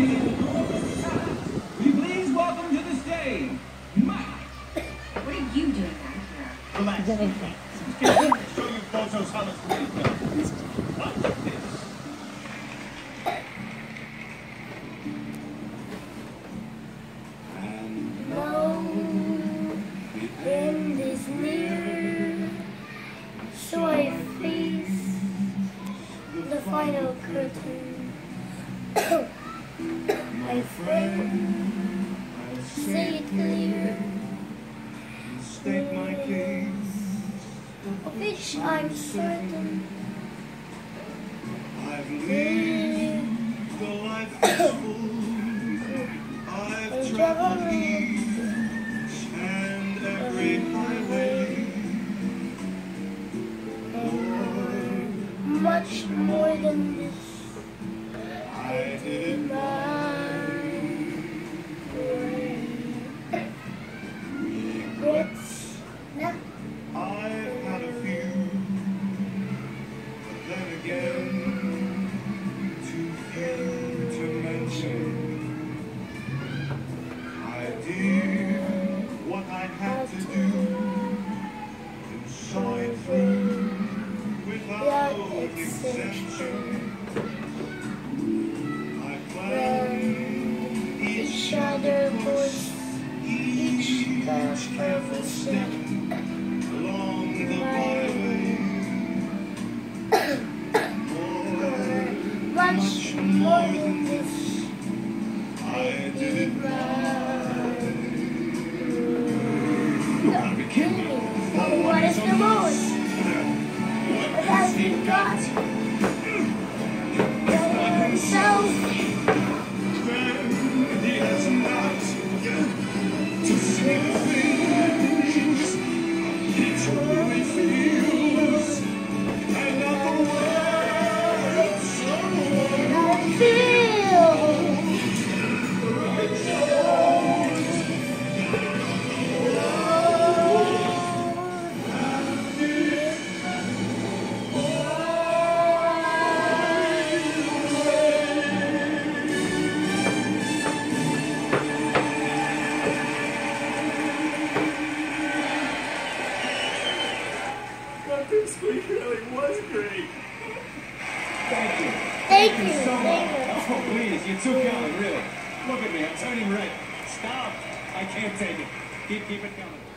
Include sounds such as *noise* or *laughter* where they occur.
Will you please welcome to the stage, Mike. What are you doing out here? Relax. relax. Show you photos how it's really done. Watch this. end is near, so I face the final curtain. My friend, say it clear. State my case. Of which I'm certain. I've lived the life that's *coughs* full. I've traveled each and every highway. Much more than this. I did planned each other voice. each careful step along the byway. Much more than this. I did it this week really was great. Thank you. Thank you. so much. Thank you. Oh, please, you're too kind, really. Look at me, I'm turning red. Stop. I can't take it. Keep, keep it coming.